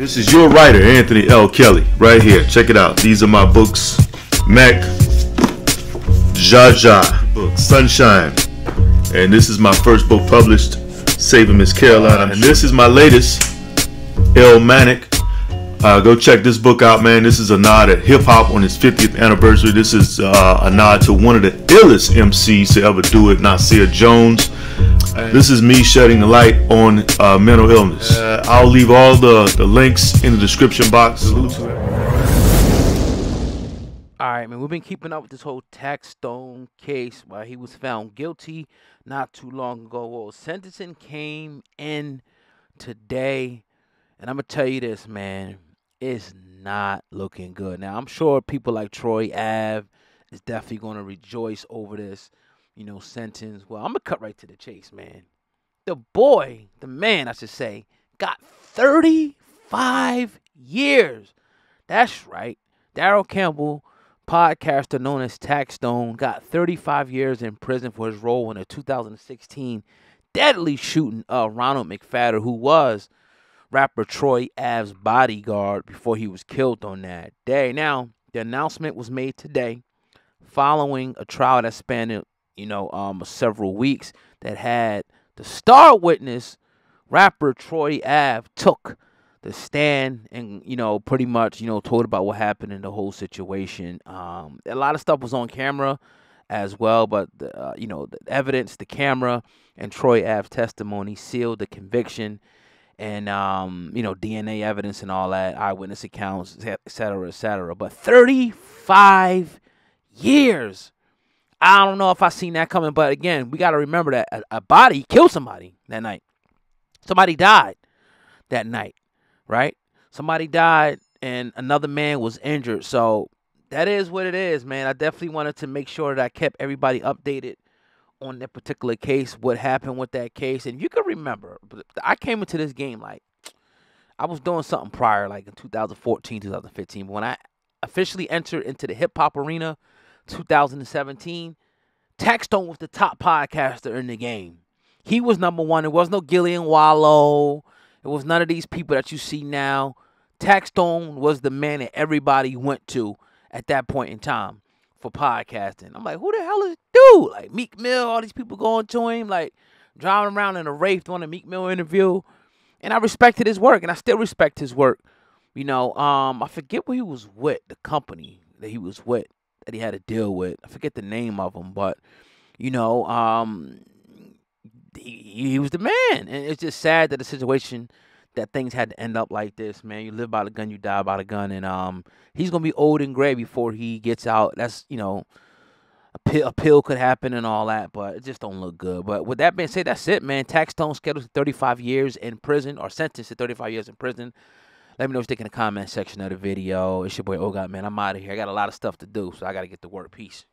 This is your writer, Anthony L. Kelly, right here. Check it out. These are my books. Mac, Jaja, book, Sunshine. And this is my first book published, Saving Miss Carolina. And this is my latest, Illmatic. Uh, go check this book out, man. This is a nod at hip hop on its 50th anniversary. This is uh, a nod to one of the illest MCs to ever do it, Nasir Jones. This is me shedding the light on uh, mental illness. Uh, I'll leave all the, the links in the description box. All right, man. We've been keeping up with this whole Taxstone case where he was found guilty not too long ago. Well, sentencing came in today, and I'm gonna tell you this, man it's not looking good. Now, I'm sure people like Troy Ave is definitely going to rejoice over this, you know, sentence. Well, I'm to cut right to the chase, man. The boy, the man, I should say, got 35 years. That's right. Daryl Campbell, podcaster known as Taxstone, got 35 years in prison for his role in a 2016 deadly shooting of Ronald McPhatter, who was rapper Troy Ave's bodyguard before he was killed on that day. Now, the announcement was made today following a trial that spanned, you know, um, several weeks that had the star witness, rapper Troy Ave, took the stand and, you know, pretty much, you know, told about what happened in the whole situation. Um, a lot of stuff was on camera as well, but, the, uh, you know, the evidence, the camera, and Troy Ave's testimony sealed the conviction and um, you know DNA evidence and all that, eyewitness accounts, et cetera, et cetera. But 35 years. I don't know if I seen that coming, but again, we got to remember that a, a, body killed somebody that night. Somebody died that night, right? Somebody died and another man was injured. So that is what it is, man. I definitely wanted to make sure that I kept everybody updated on that particular case, what happened with that case. And you can remember, I came into this game like I was doing something prior, like in 2014, 2015. But when I officially entered into the hip hop arena, 2017, Taxstone was the top podcaster in the game. He was number one. It was no Gillie and Wallo. It was none of these people that you see now. Taxstone was the man that everybody went to at that point in time for podcasting. I'm like, who the hell is dude? Like Meek Mill, all these people going to him, like driving around in a Wraith doing a Meek Mill interview. And I respected his work, and I still respect his work. You know, um, I forget what he was with, the company that he was with, that he had to deal with. I forget the name of him, but you know, um, he, he was the man, and it's just sad that the situation that things had to end up like this, man. You live by the gun, you die by the gun, and um, he's gonna be old and gray before he gets out. That's you know, a pill, a pill could happen and all that, but it just don't look good. But with that being said, that's it, man. Taxstone scheduled to 35 years in prison or sentenced to 35 years in prison. Let me know what you think in the comment section of the video. It's your boy Ogot, man. I'm out of here. I got a lot of stuff to do, so I got to get to work. Peace.